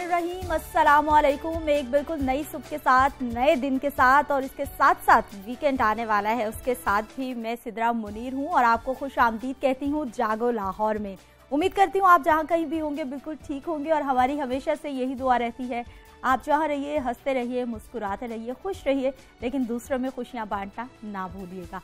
रहीम अस्सलाम वालेकुम एक बिल्कुल नई सुबह के साथ, नए दिन के साथ और इसके साथ साथ वीकेंड आने वाला है। उसके साथ भी मैं सिद्रा मुनीर हूँ और आपको खुश आमदीद कहती हूँ जागो लाहौर में। उम्मीद करती हूँ आप जहाँ कहीं भी होंगे बिल्कुल ठीक होंगे और हमारी हमेशा से यही दुआ रहती है, आप जहाँ रहिए, हँसते रहिए, मुस्कुराते रहिए, खुश रहिए, लेकिन दूसरों में खुशियाँ बांटना ना भूलिएगा।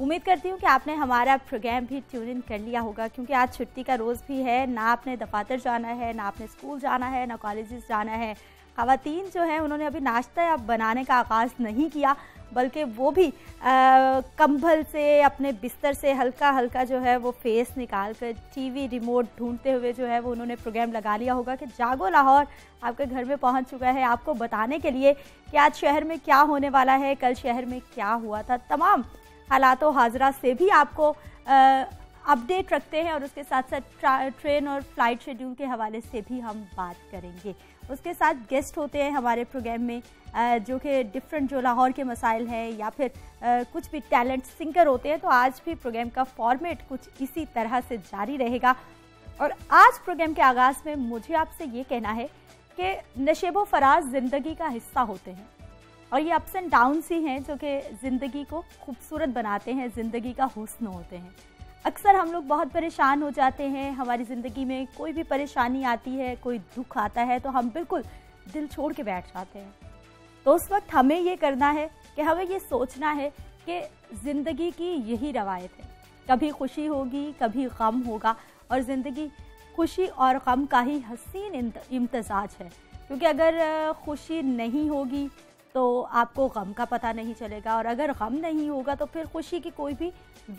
उम्मीद करती हूँ कि आपने हमारा प्रोग्राम भी ट्यून इन कर लिया होगा, क्योंकि आज छुट्टी का रोज़ भी है। ना आपने दफातर जाना है, ना आपने स्कूल जाना है, ना कॉलेजेस जाना है। खातन जो है, उन्होंने अभी नाश्ता या बनाने का आगाज़ नहीं किया, बल्कि वो भी कंबल से, अपने बिस्तर से हल्का हल्का जो है वो फेस निकाल कर टीवी रिमोट ढूंढते हुए जो है वो उन्होंने प्रोग्राम लगा लिया होगा कि जागो लाहौर, आपके घर में पहुँच चुका है। आपको बताने के लिए कि आज शहर में क्या होने वाला है, कल शहर में क्या हुआ था, तमाम हालात हाजरा से भी आपको अपडेट रखते हैं और उसके साथ साथ ट्रेन और फ़्लाइट शेड्यूल के हवाले से भी हम बात करेंगे। उसके साथ गेस्ट होते हैं हमारे प्रोग्राम में जो कि डिफरेंट जो लाहौर के मसाइल हैं या फिर कुछ भी टैलेंट सिंगर होते हैं तो आज भी प्रोग्राम का फॉर्मेट कुछ इसी तरह से जारी रहेगा। और आज प्रोग्राम के आगाज़ में मुझे आपसे ये कहना है कि नशेबो फराज ज़िंदगी का हिस्सा होते हैं। और ये अप्स एंड डाउन्स ही हैं जो कि ज़िंदगी को खूबसूरत बनाते हैं, ज़िंदगी का हुस्न होते हैं। अक्सर हम लोग बहुत परेशान हो जाते हैं, हमारी ज़िंदगी में कोई भी परेशानी आती है, कोई दुख आता है तो हम बिल्कुल दिल छोड़ के बैठ जाते हैं। तो उस वक्त हमें ये करना है कि हमें ये सोचना है कि ज़िंदगी की यही रवायत है। कभी खुशी होगी, कभी गम होगा, और ज़िंदगी खुशी और गम का ही हसीन इम्तजाज है। क्योंकि अगर खुशी नहीं होगी तो आपको गम का पता नहीं चलेगा और अगर गम नहीं होगा तो फिर खुशी की कोई भी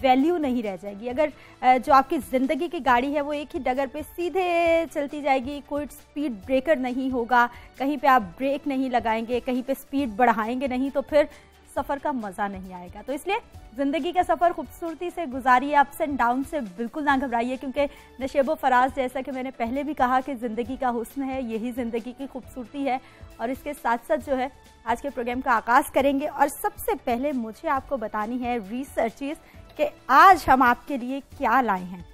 वैल्यू नहीं रह जाएगी। अगर जो आपकी ज़िंदगी की गाड़ी है वो एक ही डगर पे सीधे चलती जाएगी, कोई स्पीड ब्रेकर नहीं होगा, कहीं पे आप ब्रेक नहीं लगाएँगे, कहीं पे स्पीड बढ़ाएँगे नहीं तो फिर सफ़र का मज़ा नहीं आएगा। तो इसलिए ज़िंदगी का सफ़र खूबसूरती से गुजारिए अप्स एंड डाउन से बिल्कुल ना घबराइए, क्योंकि नशेब फराज जैसा कि मैंने पहले भी कहा कि ज़िंदगी का हुस्न है, यही ज़िंदगी की खूबसूरती है। और इसके साथ साथ जो है, आज के प्रोग्राम का आगाज़ करेंगे। और सबसे पहले मुझे आपको बतानी है रिसर्चेस कि आज हम आपके लिए क्या लाए हैं।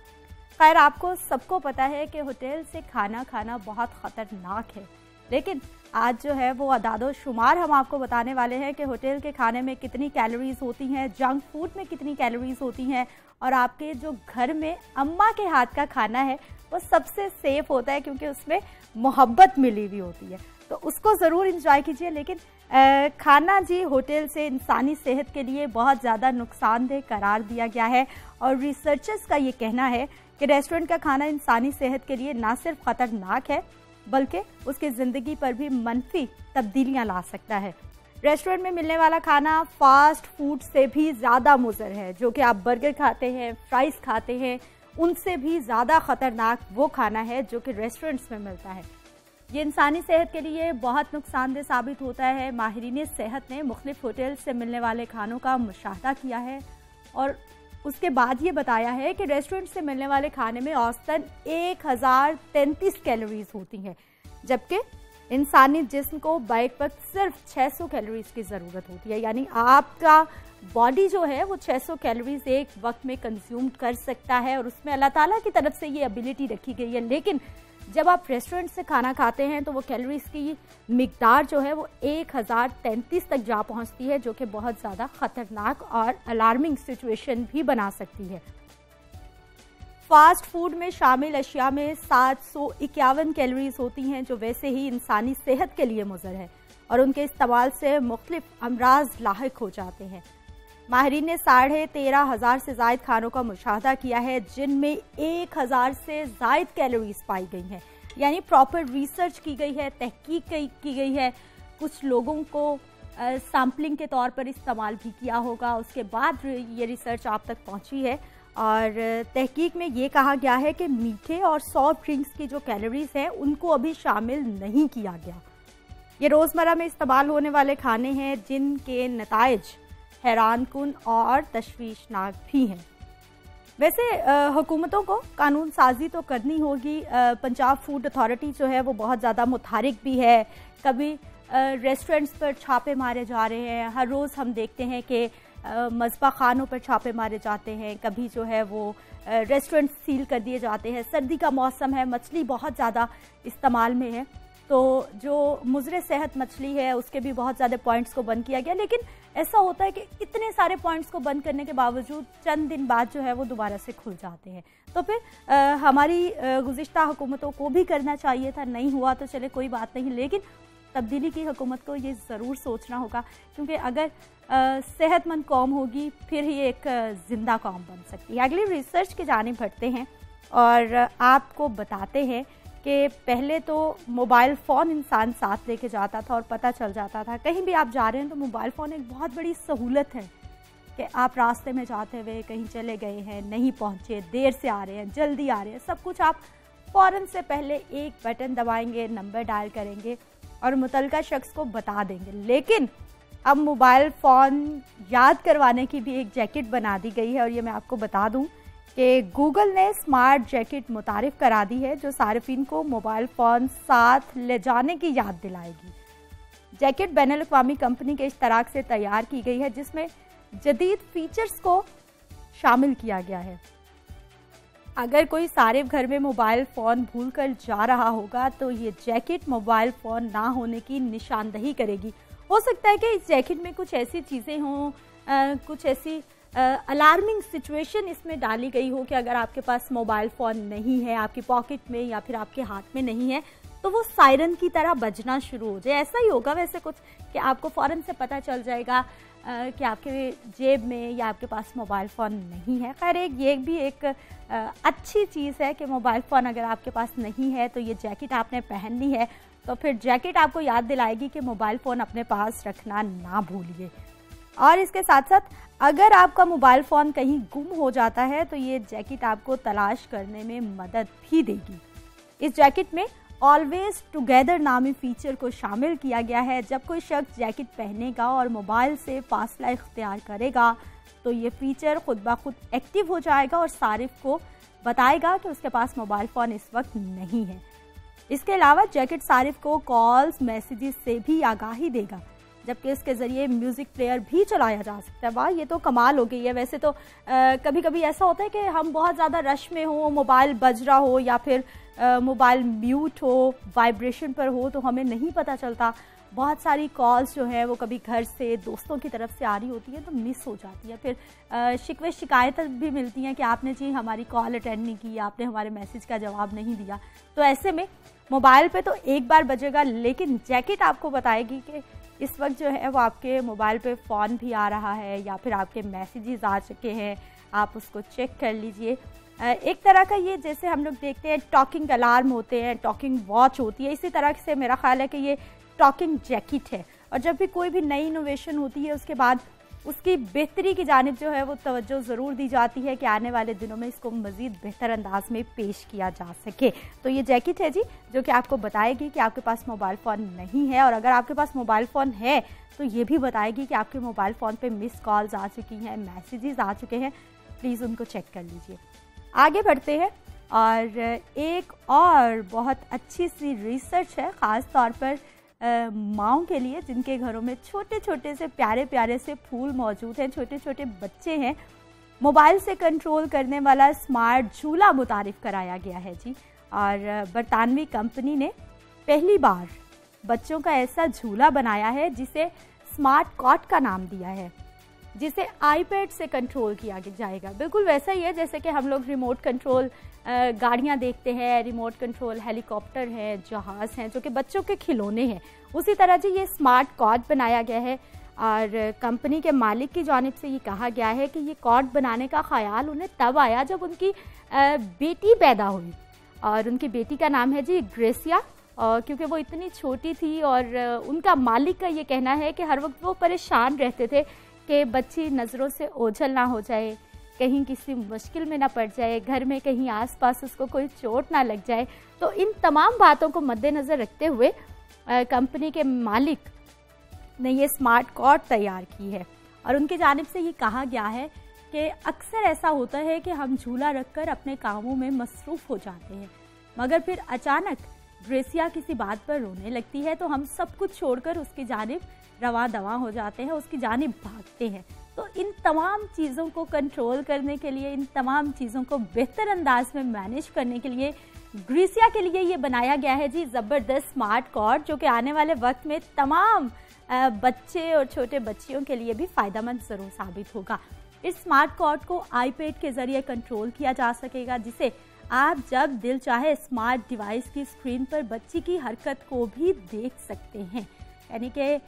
खैर, आपको सबको पता है कि होटल से खाना खाना बहुत ख़तरनाक है। लेकिन आज जो है वो अदादो शुमार हम आपको बताने वाले हैं कि होटल के खाने में कितनी कैलोरीज होती हैं जंक फ़ूड में कितनी कैलोरीज होती हैं और आपके जो घर में अम्मा के हाथ का खाना है वो सबसे सेफ़ होता है क्योंकि उसमें मोहब्बत मिली हुई होती है। तो उसको ज़रूर इंजॉय कीजिए लेकिन आ, खाना जी होटल से इंसानी सेहत के लिए बहुत ज़्यादा नुकसानदेह करार दिया गया है और रिसर्चर्स का ये कहना है कि रेस्टोरेंट का खाना इंसानी सेहत के लिए ना सिर्फ़ ख़तरनाक है बल्कि उसकी ज़िंदगी पर भी मनफी तब्दीलियाँ ला सकता है। रेस्टोरेंट में मिलने वाला खाना फास्ट फ़ूड से भी ज़्यादा मुजर है, जो कि आप बर्गर खाते हैं, फ्राइज़ खाते हैं, उनसे भी ज़्यादा ख़तरनाक वो खाना है जो कि रेस्टोरेंट्स में मिलता है। ये इंसानी सेहत के लिए बहुत नुकसानदेह साबित होता है। माहरीन सेहत ने मुख्तफ होटल से मिलने वाले खानों का मुशाह किया है और उसके बाद ये बताया है कि रेस्टोरेंट से मिलने वाले खाने में औसतन एक हज़ार तैंतीस कैलोरीज होती हैं, जबकि इंसानी जिस्म को बाइक पर सिर्फ़ 600 कैलोरीज की ज़रूरत होती है। यानी आपका बॉडी जो है, वो 600 कैलोरीज एक वक्त में कंज्यूम कर सकता है और उसमें अल्लाह ताला की तरफ़ से ये एबिलिटी रखी गई है। लेकिन जब आप रेस्टोरेंट से खाना खाते हैं तो वो कैलोरीज की मकदार जो है वो एक हज़ार तैंतीस तक जा पहुँचती है, जो कि बहुत ज़्यादा ख़तरनाक और अलार्मिंग सिचुएशन भी बना सकती है। फास्ट फ़ूड में शामिल अशिया में सात सौ इक्यावन कैलोरीज होती हैं, जो वैसे ही इंसानी सेहत के लिए मुजर है, और उनके इस्तेमाल से मुख्तलिफ़ अमराज लाक हो जाते हैं। माहरीन ने साढ़े तेरह हज़ार से जायद खानों का मुशाह किया है, जिनमें एक हज़ार से जायद कैलोरीज पाई गई हैं। यानी प्रॉपर रिसर्च की गई है, तहकीक की गई है। कुछ लोगों को सैम्पलिंग के तौर पर इस्तेमाल भी किया होगा। उसके बाद ये रिसर्च आप तक पहुँची है। और तहकीक में ये कहा गया है कि मीठे और सॉफ्ट ड्रिंक्स की जो कैलोरीज हैं, उनको अभी शामिल नहीं किया गया। ये रोज़मर्रा में इस्तेमाल होने वाले खाने हैं, जिनके नतज हैरान कन और तशवीशनाक भी हैं। वैसे हुकूमतों को कानून साजी तो करनी होगी। पंजाब फ़ूड अथॉरिटी जो है वो बहुत ज़्यादा मुतहरिक भी है। कभी रेस्टोरेंट्स पर छापे मारे जा रहे हैं। हर रोज़ हम देखते हैं कि मजबा खानों पर छापे मारे जाते हैं। कभी जो है वो रेस्टोरेंट सील कर दिए जाते हैं। सर्दी का मौसम है, मछली बहुत ज़्यादा इस्तेमाल में है। तो जो मुजरे सेहत मछली है, उसके भी बहुत ज़्यादा पॉइंट्स को बंद किया गया। लेकिन ऐसा होता है कि इतने सारे पॉइंट्स को बंद करने के बावजूद चंद दिन बाद जो है वो दोबारा से खुल जाते हैं। तो फिर आ, हमारी गुज्त हुकूमतों को भी करना चाहिए था नहीं हुआ तो चले कोई बात नहीं। लेकिन तब्दीली की हुकूमत को ये ज़रूर सोचना होगा क्योंकि अगर सेहतमंद कौम होगी फिर ही एक ज़िंदा कौम बन सकती है। अगली रिसर्च के जाने बढ़ते हैं और आपको बताते हैं कि पहले तो मोबाइल फ़ोन इंसान साथ लेके जाता था और पता चल जाता था। कहीं भी आप जा रहे हैं तो मोबाइल फ़ोन एक बहुत बड़ी सहूलत है कि आप रास्ते में जाते हुए कहीं चले गए हैं, नहीं पहुँचे, देर से आ रहे हैं, जल्दी आ रहे हैं, सब कुछ आप फ़ौरन से पहले एक बटन दबाएँगे, नंबर डायल करेंगे और मुतलका शख्स को बता देंगे। लेकिन अब मोबाइल फ़ोन याद करवाने की भी एक जैकेट बना दी गई है और ये मैं आपको बता दूँ कि गूगल ने स्मार्ट जैकेट मुतारफ़ करा दी है, जो सार्फिन को मोबाइल फ़ोन साथ ले जाने की याद दिलाएगी। जैकेट बैन अवी कंपनी के इश्तराक से तैयार की गई है, जिसमें जदीद फीचर्स को शामिल किया गया है। अगर कोई सारे घर में मोबाइल फ़ोन भूल कर जा रहा होगा तो ये जैकेट मोबाइल फ़ोन ना होने की निशानदही करेगी। हो सकता है कि इस जैकेट में कुछ ऐसी चीज़ें हों कुछ ऐसी अलार्मिंग सिचुएशन इसमें डाली गई हो कि अगर आपके पास मोबाइल फ़ोन नहीं है, आपकी पॉकेट में या फिर आपके हाथ में नहीं है तो वो सायरन की तरह बजना शुरू हो जाए। ऐसा ही होगा वैसे कुछ कि आपको फ़ौरन से पता चल जाएगा कि आपके जेब में या आपके पास मोबाइल फ़ोन नहीं है। खैर, एक, ये भी एक अच्छी चीज़ है कि मोबाइल फ़ोन अगर आपके पास नहीं है तो ये जैकेट आपने पहन ली है तो फिर जैकेट आपको याद दिलाएगी कि मोबाइल फ़ोन अपने पास रखना ना भूलिए। और इसके साथ साथ अगर आपका मोबाइल फ़ोन कहीं गुम हो जाता है तो ये जैकेट आपको तलाश करने में मदद भी देगी। इस जैकेट में ऑलवेज टुगेदर नामी फीचर को शामिल किया गया है। जब कोई शख्स जैकेट पहनेगा और मोबाइल से फासला इख्तियार करेगा तो ये फीचर खुद ब खुद एक्टिव हो जाएगा और सारिफ को बताएगा कि उसके पास मोबाइल फ़ोन इस वक्त नहीं है। इसके अलावा जैकेट सारिफ को कॉल्स मैसेजेस से भी आगाही देगा। जबकि इसके ज़रिए म्यूज़िक प्लेयर भी चलाया जा सकता है। वाह ये तो कमाल हो गई है। वैसे तो आ, कभी कभी ऐसा होता है कि हम बहुत ज़्यादा रश में हो मोबाइल बज रहा हो या फिर मोबाइल म्यूट हो वाइब्रेशन पर हो तो हमें नहीं पता चलता। बहुत सारी कॉल्स जो है वो कभी घर से दोस्तों की तरफ़ से आ रही होती है तो मिस हो जाती है। फिर शिकवे शिकायतें भी मिलती हैं कि आपने जी हमारी कॉल अटेंड नहीं की आपने हमारे मैसेज का जवाब नहीं दिया। तो ऐसे में मोबाइल पे तो एक बार बजेगा लेकिन जैकेट आपको बताएगी कि इस वक्त जो है वो आपके मोबाइल पे फ़ोन भी आ रहा है या फिर आपके मैसेजेस आ चुके हैं, आप उसको चेक कर लीजिए। एक तरह का ये जैसे हम लोग देखते हैं टॉकिंग अलार्म होते हैं, टॉकिंग वॉच होती है, इसी तरह से मेरा ख्याल है कि ये टॉकिंग जैकेट है। और जब भी कोई भी नई इनोवेशन होती है, उसके बाद उसकी बेहतरी की जानब जो है वो तवज्जो ज़रूर दी जाती है कि आने वाले दिनों में इसको मज़ीद बेहतर अंदाज में पेश किया जा सके। तो ये जैकेट है जी, जो कि आपको बताएगी कि आपके पास मोबाइल फ़ोन नहीं है, और अगर आपके पास मोबाइल फ़ोन है तो ये भी बताएगी कि आपके मोबाइल फ़ोन पे मिस कॉल्स आ चुकी हैं, मैसेजेस आ चुके हैं। प्लीज़ उनको चेक कर लीजिए। आगे बढ़ते हैं, और एक और बहुत अच्छी सी रिसर्च है ख़ास तौर पर माओ के लिए, जिनके घरों में छोटे छोटे से प्यारे प्यारे से फूल मौजूद हैं छोटे छोटे बच्चे हैं, मोबाइल से कंट्रोल करने वाला स्मार्ट झूला मुतारफ़ कराया गया है जी। और, बरतानवी कंपनी ने पहली बार बच्चों का ऐसा झूला बनाया है, जिसे स्मार्ट कॉट का नाम दिया है। जिसे आईपैड से कंट्रोल किया जाएगा। बिल्कुल वैसा ही है, जैसे कि हम लोग रिमोट कंट्रोल गाड़ियाँ देखते हैं रिमोट कंट्रोल हेलीकॉप्टर है, जहाज़ हैं, जो कि बच्चों के खिलौने हैं। उसी तरह जी ये स्मार्ट कॉड बनाया गया है और कंपनी के मालिक की जानब से ये कहा गया है कि ये कॉड बनाने का ख्याल उन्हें तब आया जब उनकी बेटी पैदा हुई। और उनकी बेटी का नाम है जी ग्रेसिया और क्योंकि वो इतनी छोटी थी और उनका मालिक का ये कहना है कि हर वक्त वो परेशान रहते थे कि बच्ची नज़रों से ओझल ना हो जाए, कहीं किसी मुश्किल में ना पड़ जाए, घर में कहीं आसपास उसको कोई चोट ना लग जाए तो इन तमाम बातों को मद्देनज़र रखते हुए कंपनी के मालिक ने ये स्मार्ट कॉर्ड तैयार की है। और उनकी जानब से ये कहा गया है कि अक्सर ऐसा होता है कि हम झूला रखकर अपने कामों में मसरूफ़ हो जाते हैं, मगर फिर अचानक ग्रेसिया किसी बात पर रोने लगती है तो हम सब कुछ छोड़कर उसकी जानब रवा दवा हो जाते हैं, उसकी जानब भागते हैं। तो इन तमाम चीज़ों को कंट्रोल करने के लिए, इन तमाम चीज़ों को बेहतर अंदाज में मैनेज करने के लिए ग्रीसिया के लिए ये बनाया गया है जी ज़बरदस्त स्मार्ट कॉर्ड जो कि आने वाले वक्त में तमाम बच्चे और छोटे बच्चियों के लिए भी फ़ायदेमंद ज़रूर साबित होगा। इस स्मार्ट कॉर्ड को आईपैड के ज़रिए कंट्रोल किया जा सकेगा, जिसे आप जब दिल चाहे स्मार्ट डिवाइस की स्क्रीन पर बच्ची की हरकत को भी देख सकते हैं। यानी कि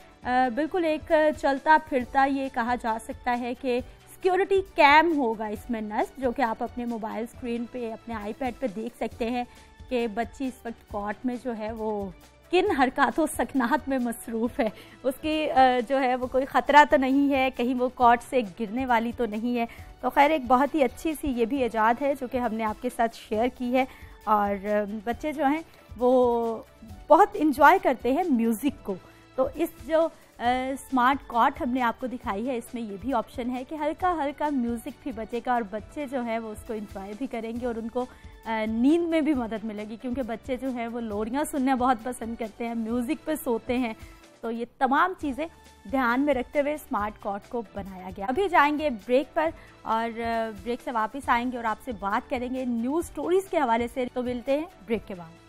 बिल्कुल एक चलता फिरता ये कहा जा सकता है कि सिक्योरिटी कैम होगा इसमें नस्ब जो कि आप अपने मोबाइल स्क्रीन पे, अपने आईपैड पे देख सकते हैं कि बच्ची इस वक्त कॉट में जो है वो किन हरकतों सकनाहत में मसरूफ़ है। उसकी जो है वो कोई ख़तरा तो नहीं है, कहीं वो कॉट से गिरने वाली तो नहीं है। तो खैर, एक बहुत ही अच्छी सी ये भी ईजाद है, जो कि हमने आपके साथ शेयर की है। और बच्चे जो हैं, वो बहुत इन्जॉय करते हैं म्यूज़िक को। तो इस जो स्मार्ट कॉट हमने आपको दिखाई है, इसमें ये भी ऑप्शन है कि हल्का हल्का म्यूज़िक भी बचेगा और बच्चे जो है वो उसको इंजॉय भी करेंगे और उनको नींद में भी मदद मिलेगी क्योंकि बच्चे जो हैं वो लोरियाँ सुनना बहुत पसंद करते हैं म्यूज़िक पे सोते हैं। तो ये तमाम चीज़ें ध्यान में रखते हुए स्मार्ट कॉट को बनाया गया। अभी जाएँगे ब्रेक पर और ब्रेक से वापस आएँगे और आपसे बात करेंगे न्यूज़ स्टोरीज़ के हवाले से। तो मिलते हैं ब्रेक के बाद।